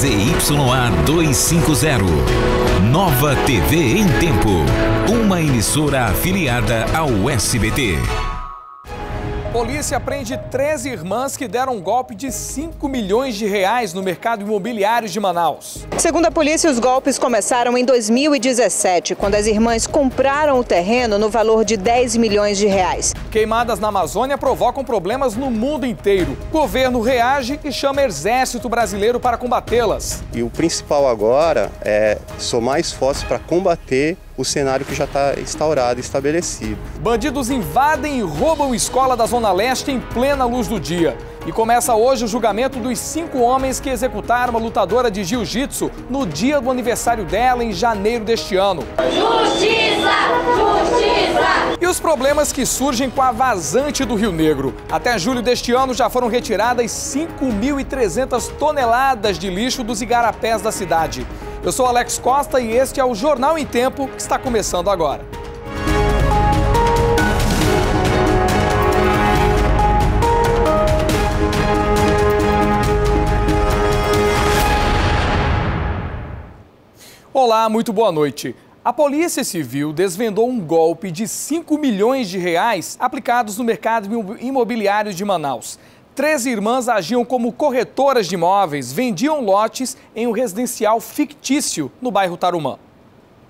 ZYA 250. Nova TV em Tempo. Uma emissora afiliada ao SBT. Polícia prende três irmãs que deram um golpe de 5 milhões de reais no mercado imobiliário de Manaus. Segundo a polícia, os golpes começaram em 2017, quando as irmãs compraram o terreno no valor de 10 milhões de reais. Queimadas na Amazônia provocam problemas no mundo inteiro. O governo reage e chama exército brasileiro para combatê-las. E o principal agora é somar esforços para combater o cenário que já está instaurado e estabelecido. Bandidos invadem e roubam escola da Zona Leste em plena luz do dia. E começa hoje o julgamento dos cinco homens que executaram a lutadora de jiu-jitsu no dia do aniversário dela, em janeiro deste ano. Justiça! Justiça! E os problemas que surgem com a vazante do Rio Negro. Até julho deste ano já foram retiradas 5.300 toneladas de lixo dos igarapés da cidade. Eu sou Alex Costa e este é o Jornal em Tempo que está começando agora. Olá, muito boa noite. A Polícia Civil desvendou um golpe de 5 milhões de reais aplicados no mercado imobiliário de Manaus. Três irmãs agiam como corretoras de imóveis, vendiam lotes em um residencial fictício no bairro Tarumã.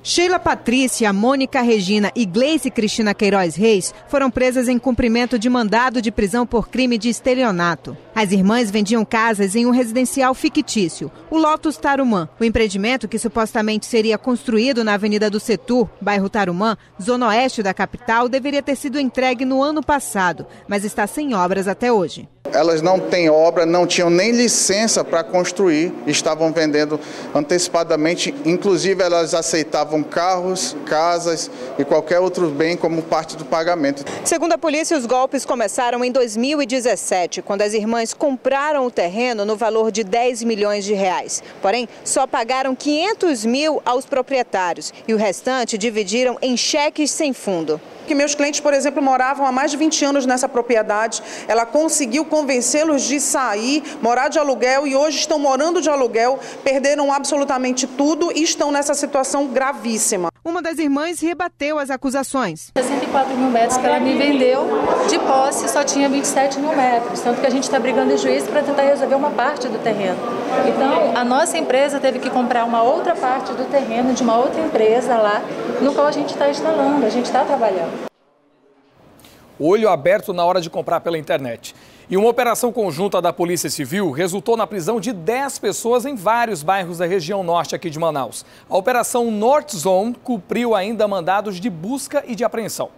Sheila Patrícia, Mônica Regina e Gleice Cristina Queiroz Reis foram presas em cumprimento de mandado de prisão por crime de estelionato. As irmãs vendiam casas em um residencial fictício, o Lotus Tarumã. O empreendimento, que supostamente seria construído na Avenida do Setur, bairro Tarumã, zona oeste da capital, deveria ter sido entregue no ano passado, mas está sem obras até hoje. Elas não têm obra, não tinham nem licença para construir, estavam vendendo antecipadamente, inclusive elas aceitavam carros, casas e qualquer outro bem como parte do pagamento. Segundo a polícia, os golpes começaram em 2017, quando as irmãs compraram o terreno no valor de 10 milhões de reais. Porém, só pagaram 500 mil aos proprietários e o restante dividiram em cheques sem fundo que meus clientes, por exemplo, moravam há mais de 20 anos nessa propriedade. Ela conseguiu convencê-los de sair, morar de aluguel e hoje estão morando de aluguel, perderam absolutamente tudo e estão nessa situação gravíssima. Uma das irmãs rebateu as acusações. 64 mil metros que ela me vendeu, de posse só tinha 27 mil metros. Tanto que a gente está brigando em juízo para tentar resolver uma parte do terreno. Então, a nossa empresa teve que comprar uma outra parte do terreno de uma outra empresa lá, no qual a gente está instalando, a gente está trabalhando olho aberto na hora de comprar pela internet. E uma operação conjunta da Polícia Civil resultou na prisão de 10 pessoas em vários bairros da região norte aqui de Manaus. A Operação North Zone cumpriu ainda mandados de busca e de apreensão.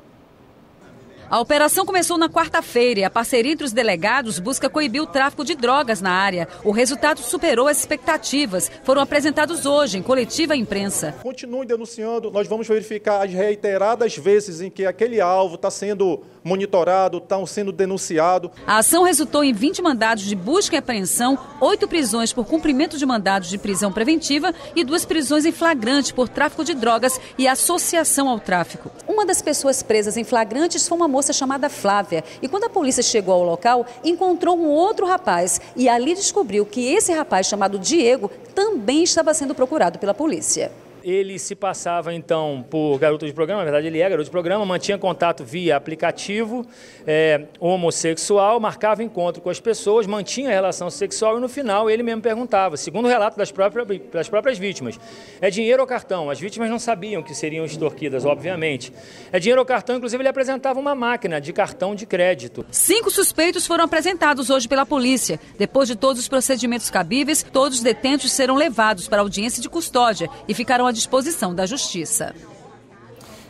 A operação começou na quarta-feira e a parceria entre os delegados busca coibir o tráfico de drogas na área. O resultado superou as expectativas. Foram apresentados hoje em coletiva à imprensa. Continue denunciando, nós vamos verificar as reiteradas vezes em que aquele alvo está sendo monitorado, estão sendo denunciado. A ação resultou em 20 mandados de busca e apreensão, oito prisões por cumprimento de mandados de prisão preventiva e duas prisões em flagrante por tráfico de drogas e associação ao tráfico. Uma das pessoas presas em flagrantes foi uma moça moça chamada Flávia. E quando a polícia chegou ao local, encontrou um outro rapaz e ali descobriu que esse rapaz chamado Diego também estava sendo procurado pela polícia. Ele se passava então por garoto de programa, na verdade ele é garoto de programa, mantinha contato via aplicativo, é, homossexual, marcava encontro com as pessoas, mantinha relação sexual e no final ele mesmo perguntava, segundo o relato das próprias, das próprias vítimas, é dinheiro ou cartão? As vítimas não sabiam que seriam extorquidas, obviamente. É dinheiro ou cartão? Inclusive ele apresentava uma máquina de cartão de crédito. Cinco suspeitos foram apresentados hoje pela polícia. Depois de todos os procedimentos cabíveis, todos os detentos serão levados para audiência de custódia e ficarão disposição da Justiça.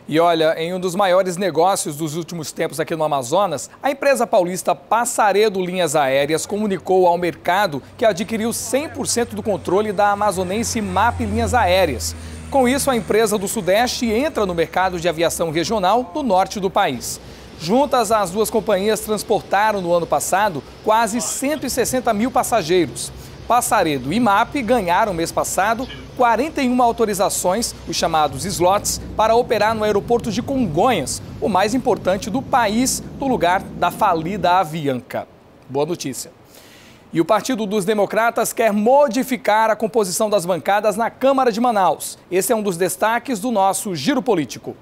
E olha, em um dos maiores negócios dos últimos tempos aqui no Amazonas, a empresa paulista Passaredo Linhas Aéreas comunicou ao mercado que adquiriu 100% do controle da amazonense MAP Linhas Aéreas. Com isso, a empresa do Sudeste entra no mercado de aviação regional do norte do país. Juntas, as duas companhias transportaram no ano passado quase 160 mil passageiros. Passaredo e MAP ganharam mês passado 41 autorizações, os chamados slots, para operar no aeroporto de Congonhas, o mais importante do país, no lugar da falida Avianca. Boa notícia. E o Partido dos Democratas quer modificar a composição das bancadas na Câmara de Manaus. Esse é um dos destaques do nosso Giro Político.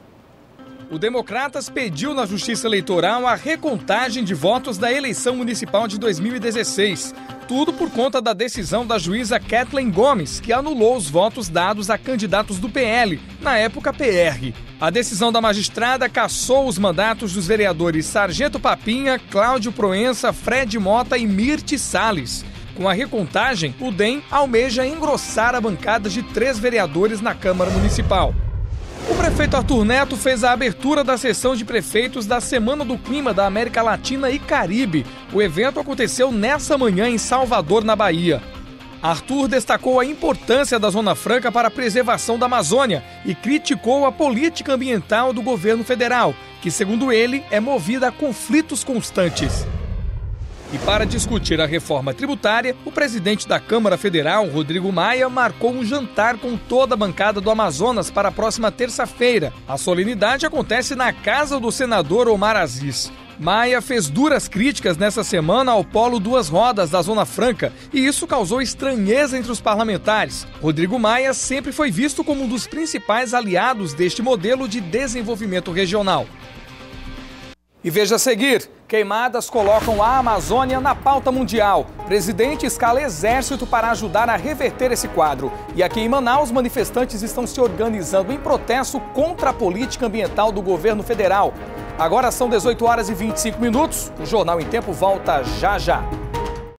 O Democratas pediu na Justiça Eleitoral a recontagem de votos da eleição municipal de 2016. Tudo por conta da decisão da juíza Kathleen Gomes, que anulou os votos dados a candidatos do PL, na época PR. A decisão da magistrada cassou os mandatos dos vereadores Sargento Papinha, Cláudio Proença, Fred Mota e Mirte Salles. Com a recontagem, o DEM almeja engrossar a bancada de três vereadores na Câmara Municipal. O prefeito Arthur Neto fez a abertura da sessão de prefeitos da Semana do Clima da América Latina e Caribe. O evento aconteceu nessa manhã em Salvador, na Bahia. Arthur destacou a importância da Zona Franca para a preservação da Amazônia e criticou a política ambiental do governo federal, que, segundo ele, é movida a conflitos constantes. E para discutir a reforma tributária, o presidente da Câmara Federal, Rodrigo Maia, marcou um jantar com toda a bancada do Amazonas para a próxima terça-feira. A solenidade acontece na casa do senador Omar Aziz. Maia fez duras críticas nessa semana ao polo duas rodas da Zona Franca e isso causou estranheza entre os parlamentares. Rodrigo Maia sempre foi visto como um dos principais aliados deste modelo de desenvolvimento regional. E veja a seguir: queimadas colocam a Amazônia na pauta mundial. Presidente escala exército para ajudar a reverter esse quadro. E aqui em Manaus, manifestantes estão se organizando em protesto contra a política ambiental do governo federal. Agora são 18 horas e 25 minutos. O Jornal em Tempo volta já já.